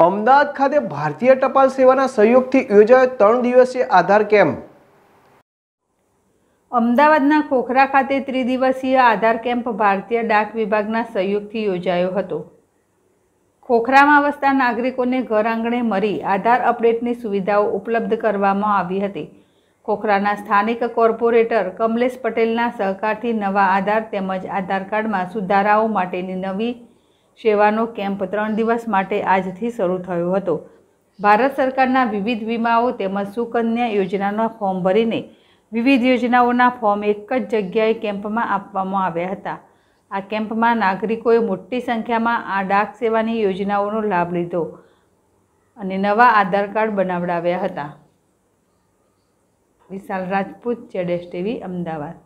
અમદાવાદ ખાતે ભારતીય ટપાલ સેવાના સહયોગથી યોજાયો ત્રણ દિવસીય આધાર કેમ્પ. અમદાવાદના ખોખરા ખાતે ત્રિદિવસીય આધાર કેમ્પ ભારતીય ડાક વિભાગના સહયોગથી યોજાયો હતો. ખોખરામાં વસતા નાગરિકોને ઘર આંગણે મળી આધાર અપડેટની સુવિધાઓ ઉપલબ્ધ કરવામાં આવી હતી. ખોખરાના સ્થાનિક કોર્પોરેટર કમલેશ પટેલના સહકારથી નવા આધાર તેમજ આધાર કાર્ડમાં સુધારાઓ માટેની નવી સેવાનો કેમ્પ ત્રણ દિવસ માટે આજથી શરૂ થયો હતો. ભારત સરકારના વિવિધ વીમાઓ તેમજ સુકન્યા યોજનાના ફોર્મ ભરીને વિવિધ યોજનાઓના ફોર્મ એક જ જગ્યાએ કેમ્પમાં આપવામાં આવ્યા હતા. આ કેમ્પમાં નાગરિકોએ મોટી સંખ્યામાં આ ડાક સેવાની યોજનાઓનો લાભ લીધો અને નવા આધાર કાર્ડ બનાવડાવ્યા હતા. વિશાલ રાજપૂત, જેડેશ ટીવી, અમદાવાદ.